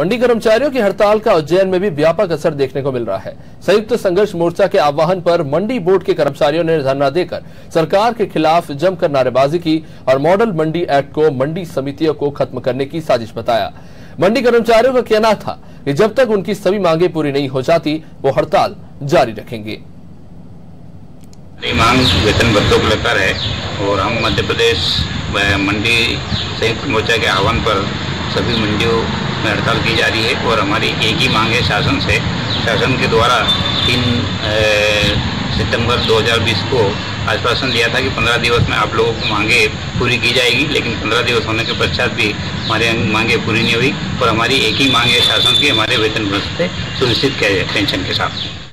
मंडी कर्मचारियों की हड़ताल का उज्जैन में भी व्यापक असर देखने को मिल रहा है। संयुक्त संघर्ष मोर्चा के आह्वान पर मंडी बोर्ड के कर्मचारियों ने धरना देकर सरकार के खिलाफ जमकर नारेबाजी की और मॉडल मंडी एक्ट को मंडी समितियों को खत्म करने की साजिश बताया। मंडी कर्मचारियों का कहना था कि जब तक उनकी सभी मांगे पूरी नहीं हो जाती, वो हड़ताल जारी रखेंगे। मांग वेतन भत्तों को लेकर है और हम मध्य प्रदेश मंडी संयुक्त मोर्चा के आह्वान पर सभी मंडियों में हड़ताल की जा रही है और हमारी एक ही मांग है शासन से। शासन के द्वारा तीन सितंबर 2020 को आश्वासन दिया था कि 15 दिवस में आप लोगों को मांगे पूरी की जाएगी, लेकिन 15 दिवस होने के पश्चात भी हमारे मांगे पूरी नहीं हुई। और हमारी एक ही मांग है शासन की, हमारे वेतन से सुनिश्चित किया जाए पेंशन के साथ।